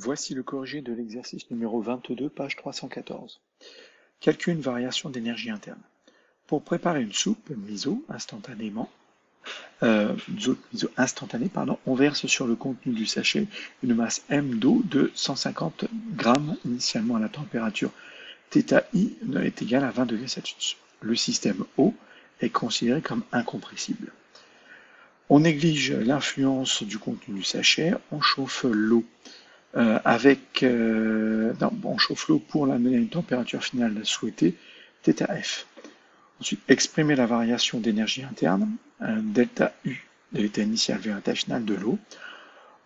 Voici le corrigé de l'exercice numéro 22, page 314. Calcule une variation d'énergie interne. Pour préparer une soupe miso instantanément, euh, on verse sur le contenu du sachet une masse M d'eau de 150 g initialement à la température θI est égale à 20 degrés Celsius. Le système eau est considéré comme incompressible. On néglige l'influence du contenu du sachet, on chauffe l'eau euh, avec, euh, chauffe l'eau pour l'amener à une température finale souhaitée, θF. Ensuite, exprimer la variation d'énergie interne, delta U de l'état initial vers l'état final de l'eau,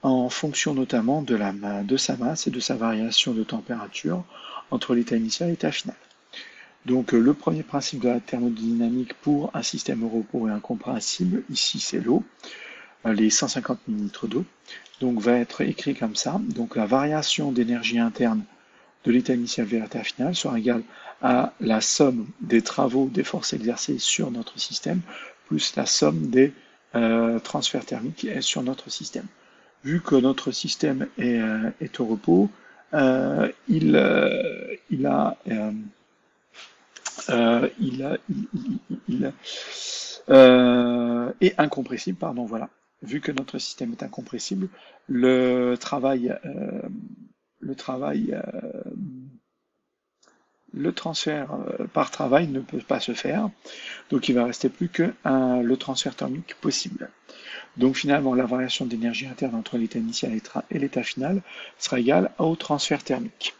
en fonction notamment de, la, de sa masse et de sa variation de température entre l'état initial et l'état final. Donc le premier principe de la thermodynamique pour un système repos et incompressible, ici c'est l'eau, euh, les 150 ml d'eau, donc va être écrit comme ça. Donc la variation d'énergie interne de l'état initial vers l'état final sera égale à la somme des travaux des forces exercées sur notre système plus la somme des euh, transferts thermiques sur notre système. Vu que notre système est, euh, au repos, il, il a euh, il, il, euh, est incompressible, pardon, voilà. Vu que notre système est incompressible, le travail, euh, le travail, le transfert par travail ne peut pas se faire. Donc il va rester plus que le transfert thermique possible. Donc finalement, la variation d'énergie interne entre l'état initial et l'état final sera égale au transfert thermique.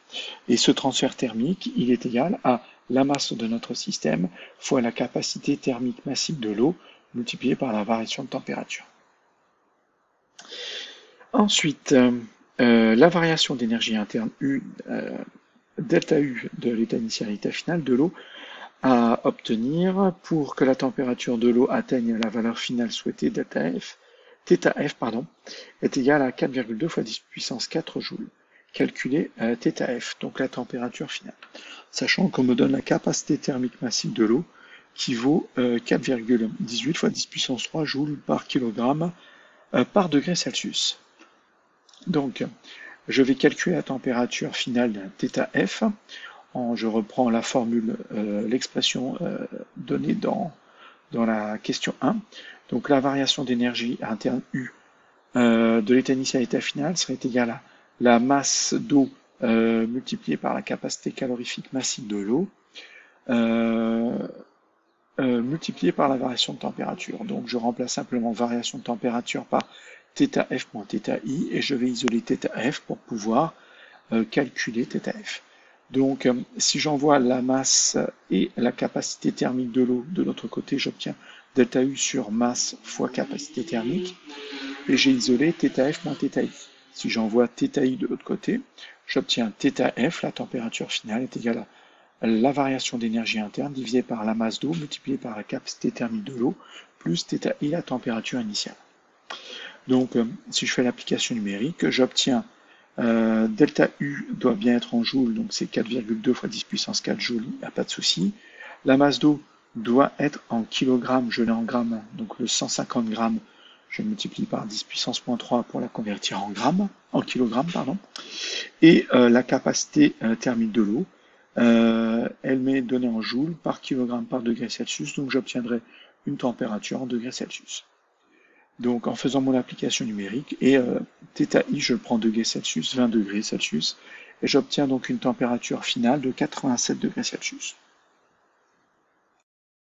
Et ce transfert thermique, il est égal à la masse de notre système fois la capacité thermique massive de l'eau multipliée par la variation de température. Ensuite, euh, euh, la variation d'énergie interne U, euh, delta U de l'état initial et l'état final de l'eau à obtenir pour que la température de l'eau atteigne la valeur finale souhaitée delta F, pardon, est égale à 4,2 fois 10 puissance 4 joules calculer θF, donc la température finale, sachant qu'on me donne la capacité thermique massive de l'eau qui vaut 4,18 euh, fois 10 puissance 3 joules par kilogramme euh, par degré Celsius. Donc, je vais calculer la température finale θF. je reprends la formule, euh, l'expression donnée dans, la question 1. Donc la variation d'énergie interne U de l'état initial à l'état final serait égale à la masse d'eau euh, multipliée par la capacité calorifique massive de l'eau, euh, euh, multipliée par la variation de température. Donc je remplace simplement variation de température par θf moins θi et je vais isoler θf pour pouvoir calculer θf. Donc si j'envoie la masse et la capacité thermique de l'eau de l'autre côté, j'obtiens delta U sur masse fois capacité thermique et j'ai isolé θf moins θi. Si j'envoie θi de l'autre côté, j'obtiens θf, la température finale est égale à la variation d'énergie interne divisée par la masse d'eau multipliée par la capacité thermique de l'eau, plus θi, la température initiale. Donc, euh, si je fais l'application numérique, j'obtiens euh, delta U doit bien être en joules, donc c'est 4,2 fois 10 puissance 4 joules, il n'y a pas de souci. La masse d'eau doit être en kilogrammes, je l'ai en grammes, donc le 150 grammes je multiplie par 10 puissance moins 3 pour la convertir en grammes, en kilogrammes, pardon. Et euh, la capacité euh, thermique de l'eau, euh, elle m'est donnée en joules par kilogramme par degré Celsius, donc j'obtiendrai une température en degrés Celsius. Donc en faisant mon application numérique, et θi, je prends degrés Celsius, 20 degrés Celsius, et j'obtiens donc une température finale de 87 degrés Celsius.